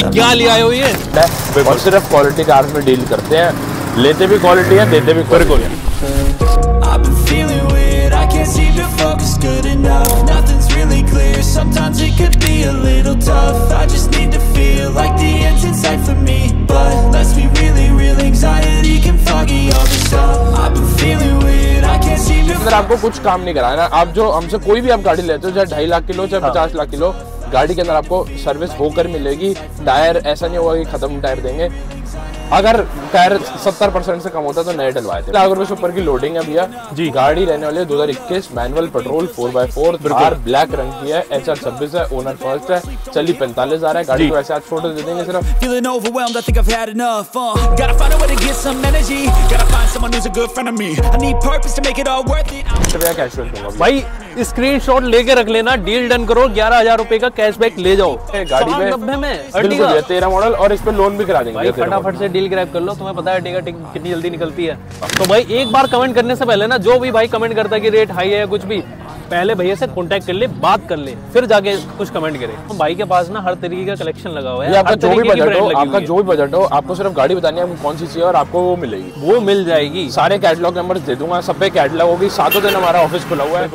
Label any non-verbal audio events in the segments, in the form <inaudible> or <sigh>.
भाई क्या ले आए हो ये? और सिर्फ़ क्वालिटी कार्ड में डील करते हैं। लेते भी क्वालिटी है देते भी आपको कुछ काम नहीं कराया आप जो हमसे कोई भी आप गाड़ी लेते हो चाहे ढाई लाख किलो चाहे पचास लाख किलो गाड़ी के अंदर आपको सर्विस होकर मिलेगी। टायर ऐसा नहीं होगा कि खत्म टायर देंगे। अगर टायर 70 परसेंट से कम होता तो नए डलवाए थे। लाख रुपए से ऊपर की लोडिंग है भैया। जी। गाड़ी रहने वाली है 2021 मैनुअल पेट्रोल 4x4 बार ब्लैक रंग की है एच आर छब्बीस है ओनर फ़र्स्ट है चली पैंतालीस हज़ार है। गाड़ी को ऐसे आज फ़ोटो दे देंगे सिर्फ़। Uh, भाई स्क्रीनशॉट लेके रख लेना डील डन करो ग्यारह हज़ार रूपए का कैशबैक ले जाओ। गाड़ी में नब्बे तेरह मॉडल और इस पे लोन भी करा देंगे भाई भैया, 13 फटाफट से डील ग्रैब कर लो तुम्हें पता है टिकट कितनी जल्दी निकलती है। तो भाई एक बार कमेंट करने से पहले ना जो भी भाई कमेंट करता है कि रेट हाई है कुछ भी पहले भैया से कांटेक्ट कर ले बात कर ले फिर जाके कुछ कमेंट करे। तो भाई के पास ना हर तरीके का कलेक्शन लगा हुआ है आपका जो भी बजट हो आपका जो भी बजट हो आपको सिर्फ़ गाड़ी बतानी है कौन सी चाहिए और आपको वो मिलेगी। वो मिल जाएगी। सारे कैटलॉग नंबर दे दूँगा सब पे कैटलॉग होगी सातों दिन हमारा ऑफ़िस खुला हुआ है।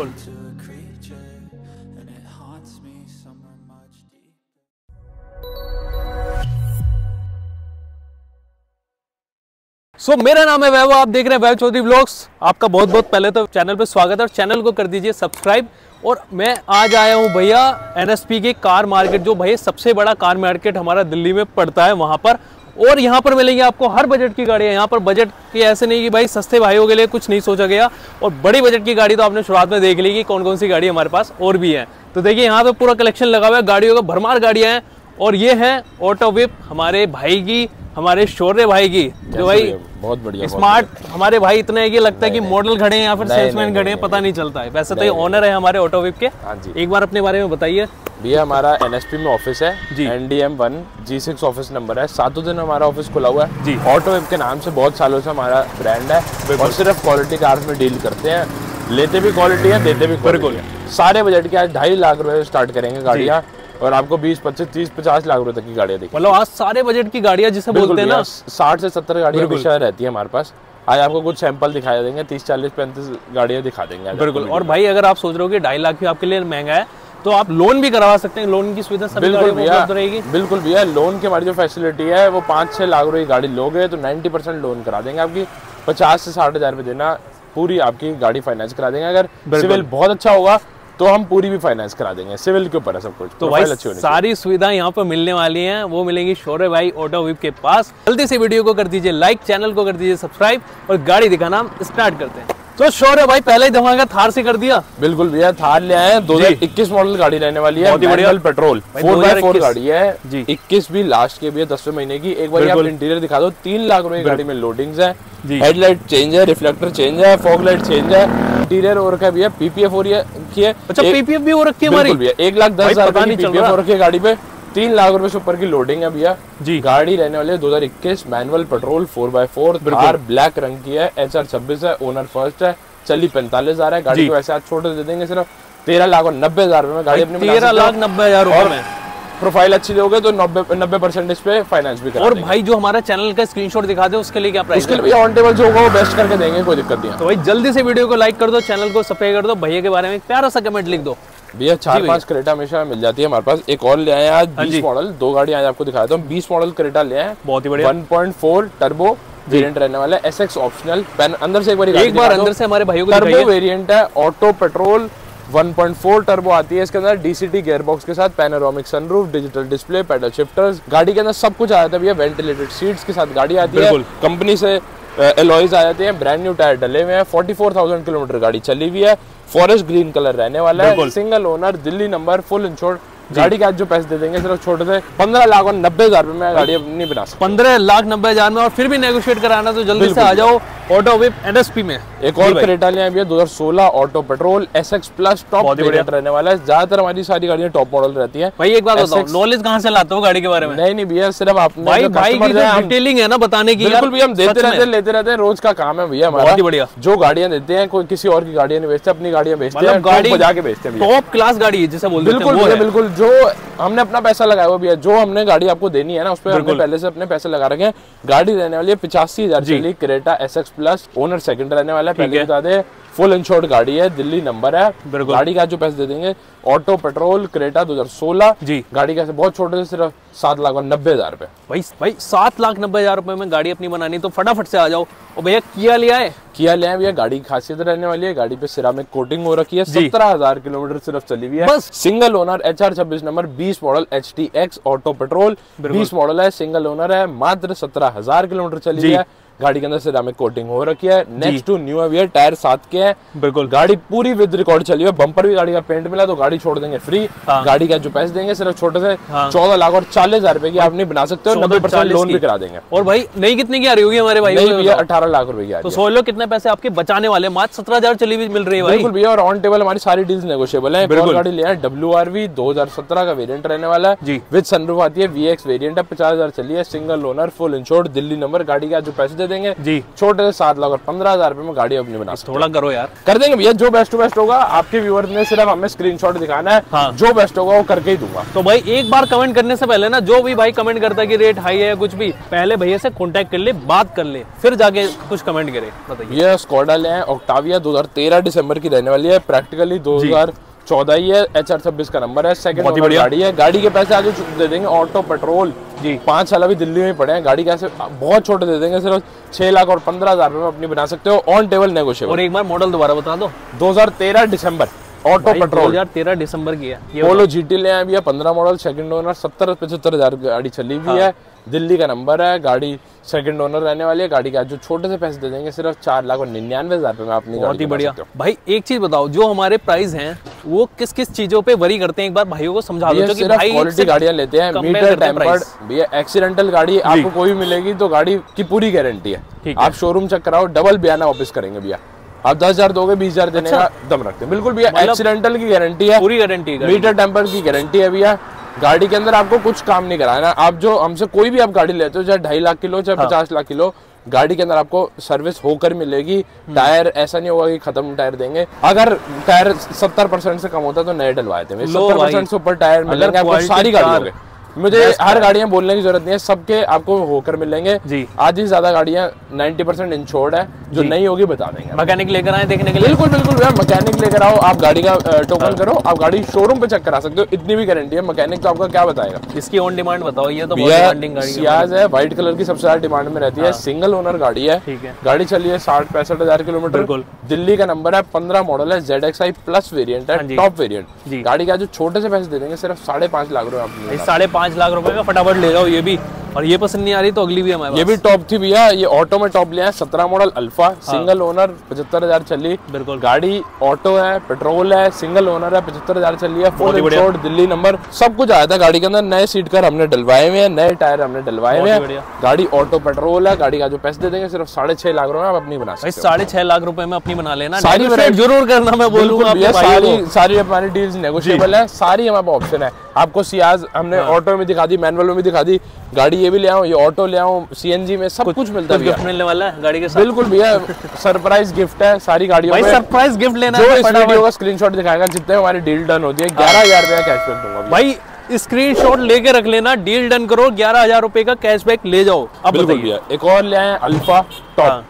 सो so, मेरा नाम है वैभव आप देख रहे हैं वैभव चौधरी ब्लॉग्स आपका बहुत बहुत पहले तो चैनल पे स्वागत है और चैनल को कर दीजिए सब्सक्राइब और मैं आज आया हूँ भैया एनएसपी के कार मार्केट जो भैया सबसे बड़ा कार मार्केट हमारा दिल्ली में पड़ता है वहाँ पर। और यहाँ पर मिलेंगी आपको हर बजट की गाड़ियाँ। यहाँ पर बजट की ऐसे नहीं कि भाई सस्ते भाइयों के लिए कुछ नहीं सोचा गया। और बड़ी बजट की गाड़ी तो आपने शुरुआत में देख ली कि कौन कौन सी गाड़ी हमारे पास और भी है। तो देखिए यहाँ पे पूरा कलेक्शन लगा हुआ है। गाड़ियों का भरमार गाड़ियाँ हैं। और ये है ऑटो विप हमारे भाई की हमारे शौर्य भाई की जो भाई बहुत बढ़िया स्मार्ट हमारे भाई इतने हैं कि लगता है कि मॉडल खड़े हैं या फिर सेल्समैन खड़े हैं पता नहीं। चलता है। वैसे तो ये ऑनर है हमारे ऑटो विप के। हाँ एक बार अपने बारे में बताइए। भैया हमारा एनएसपी में ऑफ़िस है जी। N D M one G six office number है। सातों दिन हमारा ऑफ़िस खुला हुआ है। जी। ऑटो वेब के नाम से बहुत सालों से हमारा ब्रांड है और सिर्फ़ क्वालिटी कार्स में डील करते हैं। लेते भी क्वालिटी है देते भी क्वालिटी है। सारे बजट के आज ढाई लाख रुपए से स्टार्ट करेंगे गाड़ियाँ। और आपको बीस पच्चीस तीस पचास लाख रुपए तक की गाड़ियाँ देखिए मतलब आज सारे बजट की गाड़ियाँ जिसे बोलते हैं ना। साठ से सत्तर गाड़ियाँ हमेशा रहती है हमारे पास। आज आपको कुछ सैंपल दिखाया देंगे तीस चालीस पैंतीस गाड़ियाँ दिखा देंगे बिल्कुल। और भाई अगर आप सोच रहे हो कि ढाई लाख भी आपके लिए महँगा है तो आप लोन भी करवा सकते हैं। लोन की सुविधा सभी बिल्कुल भैया रहेगी। बिल्कुल भैया लोन की हमारी जो फैसिलिटी है वो पाँच छः लाख रुपए की गाड़ी लोगे तो 90 परसेंट लोन करा देंगे आपकी। पचास से साठ हज़ार रुपये देना पूरी आपकी गाड़ी फाइनेंस करा देंगे। अगर सिविल बहुत अच्छा होगा तो हम पूरी भी फाइनेंस करा देंगे सिविल के ऊपर है सब कुछ। तो भाई होनी चाहिए। सारी सुविधा यहाँ पर मिलने वाली हैं वो मिलेंगी शौर्य भाई ऑटो विप के पास। जल्दी से वीडियो को कर दीजिए लाइक चैनल को कर दीजिए सब्सक्राइब और गाड़ी दिखाना स्टार्ट करते हैं। तो शौर्य भाई पहले ही धमाका थार से कर दिया। बिल्कुल भैया थार ले आए दो हज़ार इक्कीस मॉडल गाड़ी रहने वाली है बहुत ही manual petrol four by four गाड़ी है। जी। इक्कीस भी लास्ट के भी है दसवें महीने की। एक बार आप इंटीरियर दिखा दो तीन लाख रुपए की गाड़ी में लोडिंग्स है। हेडलाइट चेंज है रिफ्लेक्टर चेंज है फॉग लाइट चेंज है। इंटीरियर और का भी है पीपीएफ हो रही है की है? अच्छा पीपीएफ भी हो रखी है बिल्कुल हमारी भैया एक लाख दस हज़ार पीपीएफ। हो रखी है गाड़ी पे। तीन लाख रुपए से ऊपर की लोडिंग है भैया। जी। गाड़ी रहने वाली है 2021 manual petrol 4x4 Thar black रंग की है एच आर छब्बीस है ओनर फ़र्स्ट है चली पैंतालीस हज़ार है। गाड़ी को ऐसे आज छोटे दे देंगे सिर्फ़ तेरह लाख और नब्बे हज़ार रुपए में गाड़ी अपनी तेरह हो। लाख नब्बे हज़ार रुपए में। प्रोफ़ाइल अच्छी दोगे तो नब्बे नब्बे परसेंट पे फाइनेंस भी और भाई जो हमारा चैनल का स्क्रीनशॉट दिखा दे उसके लिए क्या प्राइस उसके लिए ऑन टेबल जो होगा वो बेस्ट करके देंगे कोई दिक्कत नहीं तो भाई जल्दी से वीडियो को लाइक कर दो चैनल को सब्सक्राइब कर दो भैया के बारे में प्यारा सा कमेंट लिख दो। भैया चार पाँच क्रेटा हमेशा मिल जाती है हमारे पास। एक और ले आए आज हाँ बीस मॉडल दो गाड़ी आज आपको दिखाया था बीस मॉडल क्रेटा ले आए बहुत ही बढ़िया। 1.4 टर्बो वेरिएंट रहने वाला है। एसएक्स ऑप्शनल पेन अंदर से एक बार एक बार अंदर से हमारे भाइयों को टर्बो वेरिएंट है ऑटो पेट्रोल 1.4 टर्बो आती है। इसके अंदर डीसीटी गियरबॉक्स के साथ panoramic sunroof digital display paddle shifters गाड़ी के अंदर सब कुछ आ जाता है भैया। वेंटिलेटेड सीट्स के साथ गाड़ी आती है। कंपनी से एलॉयज आ जाते हैं। ब्रांड न्यू टायर डले हुए हैं। 44,000 किलोमीटर गाड़ी चली हुई है। फॉरेस्ट ग्रीन कलर रहने वाला है। Single owner Delhi number full insured गाड़ी के आज जो पैसे दे देंगे सिर्फ़ छोटे से पंद्रह लाख और नब्बे हज़ार रुपए में गाड़ी नहीं बना सकते पंद्रह लाख नब्बे हज़ार में और फिर भी नेगोशिएट कराना तो जल्दी से आ जाओ। ऑटो विप एनएसपी में। एक और। क्रेटा लिया भैया 2016 auto petrol SX plus top variant रहने वाला है। ज़्यादातर हमारी सारी गाड़ियाँ टॉप मॉडल रहती है। भाई एक बात बताओ नॉलेज कहाँ से लाते हो गाड़ी के बारे में? नहीं नहीं भैया सिर्फ़ आपने भाई भाई की है, डिटेलिंग है ना बताने की बिल्कुल भैया हम देते रहते हैं लेते रहते हैं रोज का काम है भैया हमारा। बहुत ही बढ़िया। जो गाड़ियाँ देते हैं कोई किसी और की गाड़ियाँ नहीं बेचते अपनी गाड़ियाँ बेचते हैं मतलब गाड़ी बजा के बेचते हैं टॉप क्लास गाड़ी है जिसे बोलते हैं बिल्कुल भैया है। बिल्कुल जो हमने अपना पैसा लगाया हुआ भी है जो हमने गाड़ी आपको देनी है ना उस पर हमने पहले से अपने पैसे लगा रखे हैं। गाड़ी रहने वाली है पिचासी हज़ार Creta S X plus owner second रहने वाला है। पहले बता दे फुल इंश्योर्ड गाड़ी है दिल्ली नंबर है। गाड़ी का जो पैसे दे देंगे ऑटो पेट्रोल क्रेटा 2016 जी। गाड़ी का बहुत छोटे से सिर्फ़ सात लाख और नब्बे हज़ार रुपए। भाई भाई सात लाख नब्बे हज़ार रुपए में गाड़ी अपनी बनानी तो फटाफट से आ जाओ। और भैया किया लिया है? किया ले भैया गाड़ी की खासियत रहने वाली है। गाड़ी पे सिरा में कोटिंग हो रखी है। सत्रह हज़ार किलोमीटर सिर्फ़ चली हुई है। बस। सिंगल ओनर एच आर छब्बीस नंबर बीस model H T X auto petrol बीस मॉडल है सिंगल ओनर है मात्र सत्रह हज़ार किलोमीटर चली हुई है। गाड़ी के अंदर सिरामिक कोटिंग हो रखी है। नेक्स्ट टू न्यू है टायर सात के हैं। बिल्कुल। गाड़ी पूरी विद रिकॉर्ड चली हुई है। बम्पर भी गाड़ी का पेंट मिला तो गाड़ी छोड़ देंगे फ्री हाँ। गाड़ी का जो पैसे देंगे सिर्फ़ छोटे से हाँ। चौदह लाख और चालीस हज़ार रुपए की आप नहीं बना सकते हो नब्बे परसेंट लोन भी करा देंगे। और भाई नहीं कितने की आ रही होगी हमारे भाई? भैया अठारह लाख रुपए की तो सोच लो कितने पैसे आपके बचाने वाले। मात्र सत्रह हज़ार चली हुई मिल रही है बिल्कुल भैया और ऑन टेबल हमारी सारी डील्स नेगोशियबल है। गाड़ी लिया है डब्ल्यू आर वी दो हज़ार सत्रह का वेरियंट रहने वाला है। जी। विद सनरूफ आती है वी एक्स वेरियंट है पचास हज़ार चली है। Single owner full insured Delhi number गाड़ी का जो पैसे दे देंगे। जी। छोटे से सात लाख और पंद्रह हज़ार रुपए में गाड़ी अपनी बना थोड़ा करो यार। कर देंगे भैया जो बेस्ट बेस्ट होगा आपके व्यूअर ने सिर्फ़ हमें स्क्रीनशॉट दिखाना है। हाँ। जो बेस्ट होगा वो करके ही दूँगा। तो भाई एक बार कमेंट करने से पहले ना जो भी भाई कमेंट करता है कि रेट हाई है कुछ भी पहले भैया से कांटेक्ट कर ले बात कर ले फिर जाके कुछ कमेंट करे। बताइए। ये स्कॉडा ले ऑक्टाविया 2013 दिसंबर की रहने वाली है। प्रैक्टिकली 2014 ही है एच आर छब्बीस का नंबर है। सेकंड ही गाड़ी है। गाड़ी के पैसे आगे दे देंगे ऑटो पेट्रोल जी। पाँच साल अभी दिल्ली में पड़े हैं। गाड़ी कैसे बहुत छोटे दे देंगे सिर्फ़ छह लाख और पंद्रह हज़ार रुपए में अपनी बना सकते हो। ऑन टेबल नेगोशिएबल और एक बार मॉडल दोबारा बता दो। 2013 दिसंबर ऑटो पेट्रोल 2013 दिसंबर की है। पोलो जीटी ले आए भैया पंद्रह मॉडल सेकंड ओनर सत्तर पचहत्तर हज़ार गाड़ी चली हुई है। दिल्ली का नंबर है गाड़ी सेकंड ओनर रहने वाली है गाड़ी का जो छोटे से पैसे दे देंगे सिर्फ़ चार लाख और निन्यानवे हज़ार रुपए में अपनी बहुत ही बढ़िया। भाई एक चीज़ बताओ जो हमारे प्राइस हैं वो किस किस चीज़ों पे वरी करते हैं? एक बार भाइयों को समझा दो भाई क्वालिटी गाड़ियाँ लेते हैं मीटर टेम्पर्ड भैया एक्सीडेंटल गाड़ी आपको कोई भी मिलेगी तो गाड़ी की पूरी गारंटी है। आप शोरूम चेक कराओ डबल बयाना वापस करेंगे भैया। आप दस हज़ार दोगे बीस हज़ार देने का दम रखते हैं। बिल्कुल भैया मतलब- एक्सीडेंटल की गारंटी है। पूरी गारंटी है मीटर टेम्पर की गारंटी है भैया। गाड़ी के अंदर आपको कुछ काम नहीं कराना। आप जो हमसे कोई भी आप गाड़ी लेते हो चाहे ढाई लाख किलो चाहे हाँ। पचास लाख किलो गाड़ी के अंदर आपको सर्विस होकर मिलेगी। हम्म। टायर ऐसा नहीं होगा कि खत्म टायर देंगे। अगर टायर सत्तर परसेंट से कम होता तो नए डलवाए थे। सत्तर परसेंट से ऊपर टायर मिलेंगे आपको सारी गाड़ी गाड़ियों के मुझे हर गाड़ियाँ बोलने की ज़रूरत नहीं है सबके आपको होकर मिलेंगे। जी। आज ही ज़्यादा गाड़ियाँ 90 परसेंट इंश्योर्ड है जो नहीं होगी बता देंगे। मैकेनिक लेकर आए देखने के लिए? बिल्कुल बिल्कुल भैया मैकेनिक लेकर आओ आप गाड़ी का टोकन करो आप गाड़ी शोरूम पे चेक करा सकते हो इतनी भी गारंटी है मैकेनिक तो आपका क्या बताएगा? इसकी ऑन डिमांड बताओ ये तो है सियाज है व्हाइट कलर की सबसे ज़्यादा डिमांड में रहती है सिंगल ओनर गाड़ी है। ठीक है। गाड़ी चली है साठ पैंसठ हज़ार किलोमीटर। दिल्ली का नंबर है पंद्रह मॉडल है Z X I plus variant हाँ है टॉप वेरियंट जी। गाड़ी का जो छोटे से पैसे दे देंगे सिर्फ़ साढ़े पाँच लाख इस साढ़े पाँच लाख रुपए में फटाफट ले जाओ ये भी। और ये पसंद नहीं आ रही तो अगली भी हमारे ये भी टॉप थी भैया ये ऑटो में टॉप लिया है सत्रह मॉडल अल्फ़ा हाँ। सिंगल ओनर पचहत्तर हज़ार चली। बिल्कुल। गाड़ी ऑटो है पेट्रोल है सिंगल ओनर है पचहत्तर हज़ार चली है बढ़िया। इंश्योर्ड दिल्ली नंबर सब कुछ आया था गाड़ी के अंदर नए सीट कर हमने डलवाए हुए हैं नए टायर हमने डलवाए हुए हैं। गाड़ी ऑटो पेट्रोल है गाड़ी का जो पैसे दे देंगे सिर्फ़ साढ़े छह लाख रुपए आप अपनी बना सकते साढ़े छह लाख रुपए में अपनी बना लेना। सारी ज़रूर करना मैं बोलूँगा सारी सारी हमारी डील्स नेगोशिएबल है सारी हमारे ऑप्शन है। आपको सियाज हमने ऑटो हाँ। ऑटो में दिखा दी मैनुअल में भी दिखा दी गाड़ी ये भी ले आओ ये ऑटो ले आओ सीएनजी में सब कुछ कुछ मिलता है गिफ्ट मिलने वाला है गाड़ी के साथ? बिल्कुल भैया सरप्राइज़ गिफ्ट है सारी गाड़ियों में। सरप्राइज़ गिफ्ट लेना जो है इस। वीडियो का स्क्रीनशॉट दिखाएगा जितने हमारी डील डन होती है ग्यारह हज़ार रुपया कैशबैक दूँगा। भाई स्क्रीनशॉट लेके रख लेना डील डन करो ग्यारह हज़ार रुपए का कैशबैक ले जाओ। अब बिल्कुल भैया एक और ले आए अल्फ़ा टॉप हाँ,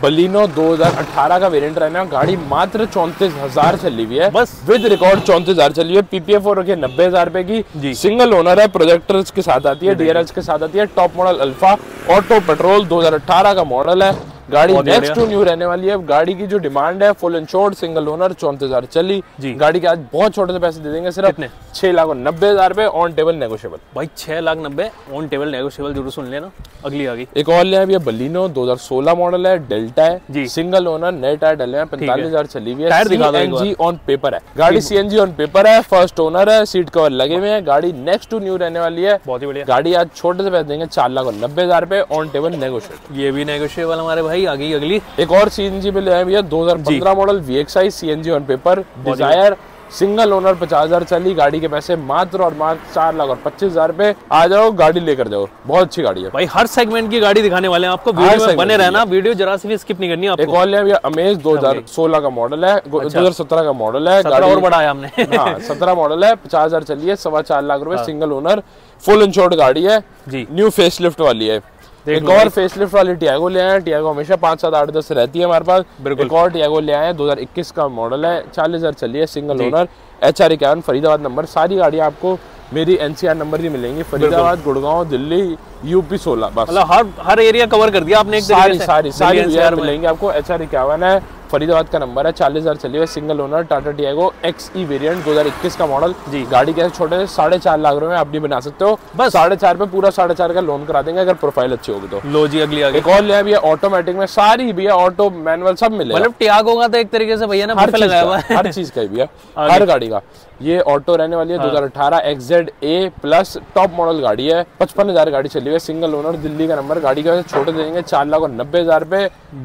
बलिनो 2018 का वेरिएंट रहना है गाड़ी मात्र चौंतीस हज़ार चली हुई है। बस। विद रिकॉर्ड चौंतीस हज़ार चली हुई है। पीपीएफ और रखी है नब्बे हज़ार रुपए जी। की सिंगल ओनर है प्रोजेक्टर्स के साथ आती है डीआरएस के साथ आती है top model Alpha auto petrol 2018 का मॉडल है। गाड़ी नेक्स्ट टू न्यू रहने वाली है। गाड़ी की जो डिमांड है फुल इंश्योर्ड सिंगल ओनर चौंतीस हज़ार चली। जी। गाड़ी के आज बहुत छोटे से पैसे दे देंगे सिर्फ़? छह लाख नब्बे हज़ार रुपए ऑन टेबल नेगोशिएबल भाई छह लाख नब्बे ऑन टेबल नेगोशियबल ज़रूर सुन लेना। अगली आ गई। एक और लिया भैया बलिनो 2016 मॉडल है डेल्टा जी। है सिंगल ओनर नए टायर डले हैं पैंतालीस हज़ार चली हुई है। ऑन पेपर है। गाड़ी सीएनजी ऑन पेपर है फ़र्स्ट ओनर है सीट कवर लगे हुए हैं। गाड़ी नेक्स्ट टू न्यू रहने वाली है। बहुत ही बढ़िया। गाड़ी आज छोटे से पैसे देंगे चार लाख और नब्बे हज़ार रुपए ऑन टेबल नेगोशिएट ये भी नेगोशियबल हमारे भाई। आ गई अगली। एक और सीएनजी पे ले आए भैया 2015 model VXI CNG on paper Dzire single owner पचास हज़ार चली गाड़ी के पैसे मात्र और मात्र चार लाख और पच्चीस हज़ार पे आ जाओ गाड़ी लेकर जाओ। बहुत अच्छी गाड़ी है। भाई हर सेगमेंट की गाड़ी दिखाने वाले हैं आपको। वीडियो में बने रहना वीडियो जरा सी भी स्किप नहीं करनी है एक और लिया भैया अमेज 2016 का मॉडल है दो हज़ार सत्रह का मॉडल है गाड़ी और बढ़ाया हमने। <laughs> हाँ सत्रह मॉडल है पचास हज़ार चली है सवा चार लाख रुपए सिंगल ओनर फुल इंश्योर्ड गाड़ी है। जी। न्यू फेसलिफ्ट वाली है। एक और फेसलिफ्ट वाली टियागो ले आए टियागो हमेशा पाँच सात आठ दस रहती है हमारे पास। एक और टियागो ले आए हैं 2021 का मॉडल है। चालीस हज़ार चलिए सिंगल ओनर एच आर इक्यावन फरीदाबाद नंबर सारी गाड़ियाँ आपको मेरी एनसीआर नंबर भी मिलेंगी। फरीदाबाद गुड़गांव दिल्ली यूपी सोलह बस। मतलब हर हर एरिया कवर कर दिया आपने एक सारी सारी सारी मिलेंगी आपको। एच आर इक्यावन है। फरीदाबाद का नंबर है चालीस हज़ार चली हुई single owner Tata Tiago X E variant 2021 का मॉडल जी। गाड़ी कैसे छोटे साढ़े चार लाख रुपए में आप भी बना सकते हो। बस। साढ़े चार में पूरा साढ़े चार का लोन करा देंगे अगर प्रोफ़ाइल अच्छी होगी तो। लो जी अगली आगे एक और लिया भैया ऑटोमेटिक में सारी भैया ऑटो मैनुअल सब मिले मतलब टियागो का तो एक तरीके से भैया ना हर लगाया हुआ है। हर चीज़ का भैया। <laughs> हर गाड़ी का। ये ऑटो रहने वाली है 2018 XZ A plus top model गाड़ी है। पचपन हज़ार गाड़ी चली हुई है सिंगल ओनर दिल्ली का नंबर गाड़ी का छोटे देंगे चार लाख और नब्बे हज़ार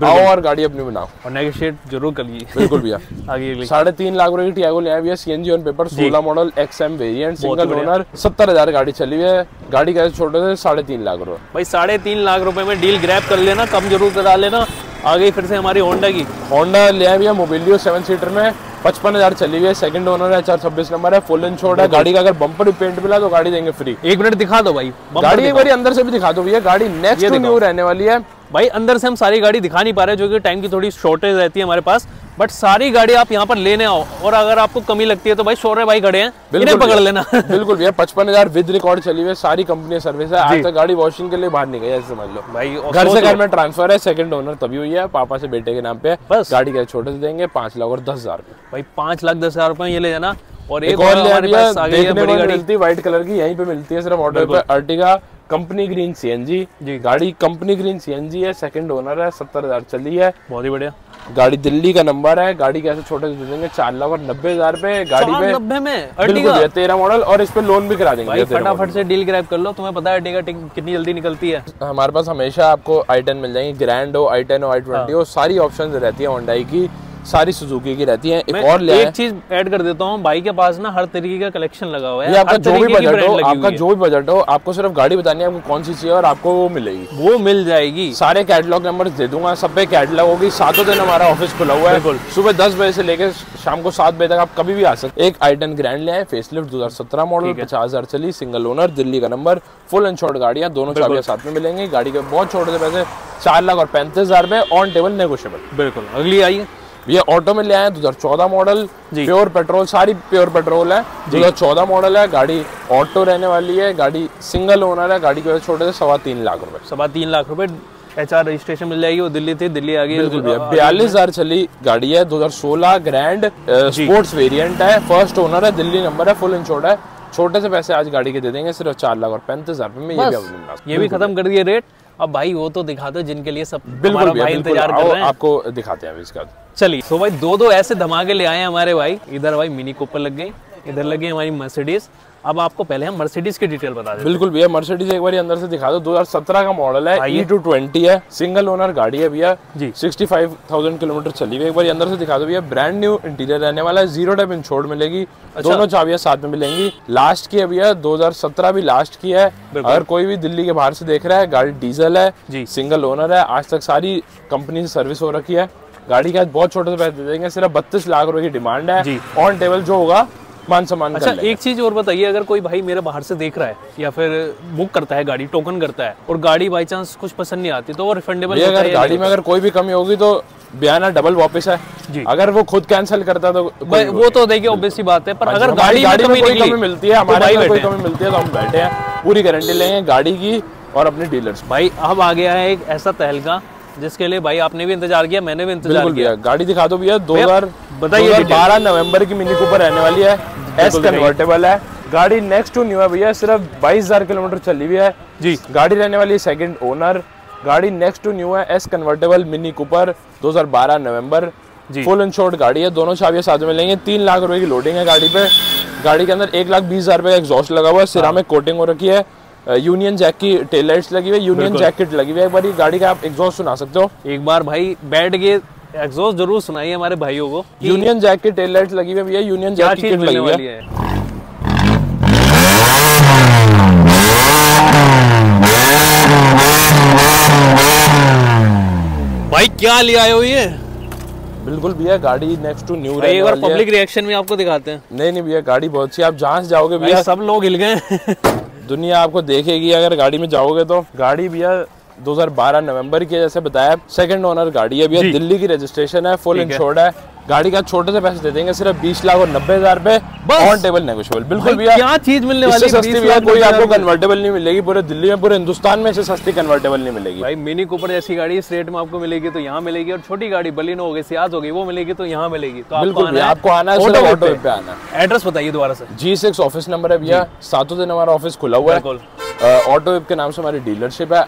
आओ और गाड़ी अपनी बनाओ। और नेगोशिएट ज़रूर करिए। बिल्कुल भैया। <laughs> साढ़े तीन लाख रुपए की टियागो ले आए भैया सीएनजी ऑन पेपर सोलह model X M variant single owner सत्तर हज़ार गाड़ी चली हुई है। गाड़ी कैसे छोटे थे साढ़े तीन लाख रुपए। भाई साढ़े तीन लाख रुपए में डील ग्रैप कर लेना कम ज़रूर करा लेना। आ गई फिर से हमारी होंडा की। होंडा ले आए भैया मोबिलियो सेवन सीटर में। पचपन हज़ार चली हुई है। सेकंड ओनर है चार छब्बीस नंबर है फुल इंश्योर्ड है। गाड़ी का अगर बंपर भी पेंट मिला तो गाड़ी देंगे फ्री एक मिनट दिखा दो भाई। गाड़ी एक। बार अंदर से भी दिखा दो भैया। गाड़ी नेक्स्ट न्यू रहने वाली है। भाई अंदर से हम सारी गाड़ी दिखा नहीं पा रहे जो कि टाइम की थोड़ी शॉर्टेज रहती है हमारे पास। बट सारी गाड़ी आप यहाँ पर लेने आओ। और अगर आपको कमी लगती है तो भाई शोरे भाई खड़े हैं। इन्हें पकड़ लेना। <laughs> बिल्कुल भैया पचपन हज़ार विद रिकॉर्ड चली हुई सारी कंपनी सर्विस है। आज तक गाड़ी वॉशिंग के लिए बाहर नहीं गई ऐसे समझ लो। भाई घर से घर में ट्रांसफ़र है सेकंड ओनर तभी हुई है पापा से बेटे के नाम पे। बस। गाड़ी के छोटे से देंगे पाँच लाख और दस हज़ार भाई पाँच लाख दस हज़ार रुपए ये ले जाना। और एक और हमारे पास आ गई है बड़ी गाड़ी मिलती व्हाइट कलर की यहीं पे मिलती है सिर्फ़ ऑटो पे। अर्टिगा कंपनी ग्रीन सीएनजी जी। गाड़ी कंपनी ग्रीन सीएनजी है सेकंड ओनर है सत्तर हज़ार चली है। बहुत ही बढ़िया। गाड़ी दिल्ली का नंबर है गाड़ी कैसे छोटे से देंगे चार लाख और नब्बे हज़ार पे गाड़ी पे नब्बे में तेरह मॉडल और इस पे लोन भी करा देंगे भाई भैया, 13 फटाफट से डील ग्रैब कर लो तुम्हें पता है अर्टिगा कितनी जल्दी निकलती है। हमारे पास हमेशा आपको आई टेन मिल जाएँगे ग्रैंड हो आई टेन हो आई। ट्वेंटी हो। सारी ऑप्शन रहती है होंडाई की। सारी सुजुकी की रहती है। एक और ले एक चीज़ ऐड कर देता हूँ भाई के पास ना हर तरीके का कलेक्शन लगा हुआ है। आपका जो भी बजट हो आपका जो भी बजट हो आपको सिर्फ़ गाड़ी बतानी है आपको कौन सी चाहिए और आपको वो मिलेगी। वो मिल जाएगी। सारे कैटलॉग नंबर दे दूँगा सब पे कैटलॉग होगी। सातों दिन हमारा ऑफ़िस खुला हुआ है। सुबह दस बजे से लेकर शाम को सात बजे तक आप कभी भी आ सकते एक आई टेन ग्रैंड ले आए फेसलिफ्ट दो हज़ार सत्रह मॉडल पचास हज़ार चली सिंगल ओनर दिल्ली का नंबर फुल इंश्योर्ड गाड़ियाँ दोनों चाबियाँ साथ में मिलेंगी। गाड़ी के बहुत छोटे से पैसे चार लाख और पैंतीस हज़ार में ऑन टेबल नेगोशियबल बिल्कुल। अगली आइए। ये ऑटो में ले आए दो हज़ार चौदह मॉडल जी। प्योर पेट्रोल सारी प्योर पेट्रोल है। दो हज़ार चौदह मॉडल है गाड़ी ऑटो रहने वाली है गाड़ी सिंगल ओनर है गाड़ी के छोटे से सवा तीन लाख रुपए। सवा तीन लाख रुपए एच आर रजिस्ट्रेशन मिल जाएगी वो दिल्ली थी दिल्ली आ गई बिल्कुल भैया बयालीस हज़ार चली गाड़ी है 2016 ग्रैंड स्पोर्ट्स वेरिएंट है फ़र्स्ट ओनर है दिल्ली नंबर है फुल इंश्योर्ड है। छोटे से पैसे आज गाड़ी के दे देंगे सिर्फ़ चार लाख और पैंतीस हज़ार में ये भी खत्म कर दिए रेट अब भाई वो तो दिखा दो जिनके लिए सब बिल्कुल भाई इंतज़ार कर रहे हैं। आपको दिखाते हैं अभी इसका। चलिए तो भाई दो दो ऐसे धमाके ले आए हमारे भाई। इधर भाई मिनी कूपर लग गई। इधर लगी हमारी मर्सिडीज अब आपको पहले हम मर्सिडीज की डिटेल बता देते बिल्कुल भैया मर्सिडीज एक बार अंदर से दिखा दो। 2017 का मॉडल है। ई टू ट्वेंटी है सिंगल ओनर गाड़ी है भैया। जी। 65,000 किलोमीटर चली हुई एक बार अंदर से दिखा दो भैया ब्रांड न्यू इंटीरियर रहने वाला है। ज़ीरो टाइप इंश्योर्ड मिलेगी। अच्छा। दोनों चाबियाँ साथ में मिलेंगी। लास्ट की है भैया 2017 भी लास्ट की है। अगर कोई भी दिल्ली के बाहर से देख रहा है गाड़ी डीजल है जी। सिंगल ओनर है। आज तक सारी कंपनी से सर्विस हो रखी है। गाड़ी का बहुत छोटे से पैसे दे देंगे सिर्फ़ बत्तीस लाख रुपए की डिमांड है। ऑन टेबल जो होगा मान सम्मान अच्छा एक चीज़ और बताइए अगर कोई भाई मेरे बाहर से देख रहा है या फिर बुक करता है गाड़ी टोकन करता है और गाड़ी बाई चांस कुछ पसंद नहीं आती तो वो रिफंडेबल अगर गाड़ी में अगर कोई भी कमी होगी तो बयाना डबल वापस है जी। अगर वो खुद कैंसिल करता तो वो तो देखिए ऑब्वियस सी बात है पर अगर गाड़ी, गाड़ी में कोई कमी मिलती है तो हमारे भाई कोई कमी मिलती है तो हम बैठे हैं पूरी गारंटी लेंगे गाड़ी की और अपने डीलर्स भाई अब आ गया है एक ऐसा तहलका जिसके लिए भाई आपने भी इंतज़ार किया मैंने भी इंतज़ार किया। गाड़ी दिखा दो भैया दो हज़ार बताइए बारह नवंबर की मिनी कूपर रहने वाली है एस कन्वर्टेबल है। गाड़ी नेक्स्ट टू न्यू है भैया सिर्फ़ बाईस हज़ार किलोमीटर चली हुई है। जी। गाड़ी रहने वाली है सेकंड ओनर गाड़ी नेक्स्ट टू न्यू है एस कन्वर्टेबल मिनी कूपर 2012 नवंबर। जी। फुल इंश्योर्ड गाड़ी है दोनों चाबियाँ साथ में लेंगे तीन लाख रुपए की लोडिंग है गाड़ी पे। गाड़ी के अंदर एक लाख बीस हज़ार रुपए का एग्जॉस्ट लगा हुआ है सिरा में कोटिंग हो रखी है। यूनियन जैक की टेल लाइट्स लगी हुई है यूनियन जैकेट लगी हुई है। एक बार ये गाड़ी का आप एग्जॉस्ट सुना सकते हो। एक बार भाई बैठ के एग्जॉस्ट ज़रूर सुनाइए हमारे भाइयों को यूनियन जैक की टेल लाइट्स लगी हुई है यूनियन जैक की लगी हुई है। भाई क्या ले आए हो ये? बिल्कुल भैया गाड़ी नेक्स्ट टू न्यू एक बार पब्लिक रिएक्शन में आपको दिखाते हैं। नहीं नहीं भैया गाड़ी बहुत अच्छी आप जहाँ से जाओगे भैया। सब लोग हिल गए। दुनिया आपको देखेगी अगर गाड़ी में जाओगे तो। गाड़ी भैया 2012 नवंबर की जैसे बताया सेकंड ओनर गाड़ी है भैया दिल्ली की रजिस्ट्रेशन है फुल। इंश्योर्ड है। गाड़ी का छोटे से पैसे दे देंगे सिर्फ़ 20 लाख और नब्बे हज़ार रुपए ऑन टेबल नेगोशिएबल बिल्कुल भैया क्या चीज़ मिलने वाली है? सस्ती 20 भैया कोई आपको कन्वर्टेबल नहीं मिलेगी पूरे दिल्ली में पूरे हिंदुस्तान में से सस्ती कन्वर्टेबल नहीं मिलेगी। भाई मिनी कूपर जैसी गाड़ी इस रेट में आपको मिलेगी तो यहाँ मिलेगी और छोटी गाड़ी बलिनो हो गई सियाज हो गई वो मिलेगी तो यहाँ मिलेगी। तो बिल्कुल आपको आना है ऑटो पे। आना एड्रेस बताइए दोबारा से। जी सिक्स ऑफ़िस नंबर है भैया सातों दिन हमारा ऑफ़िस खुला हुआ है। ऑटो वेब के नाम से हमारी डीलरशिप है।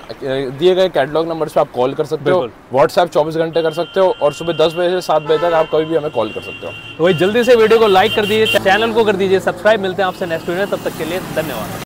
दिए गए कैटलॉग नंबर पे आप कॉल कर सकते हो व्हाट्सएप 24 घंटे कर सकते हो और सुबह 10 बजे से 7 बजे तक आप कभी भी हमें कॉल कर सकते हो। तो वही जल्दी से वीडियो को लाइक कर दीजिए चैनल को कर दीजिए सब्सक्राइब मिलते हैं आपसे नेक्स्ट वीडियो तब तक के लिए धन्यवाद।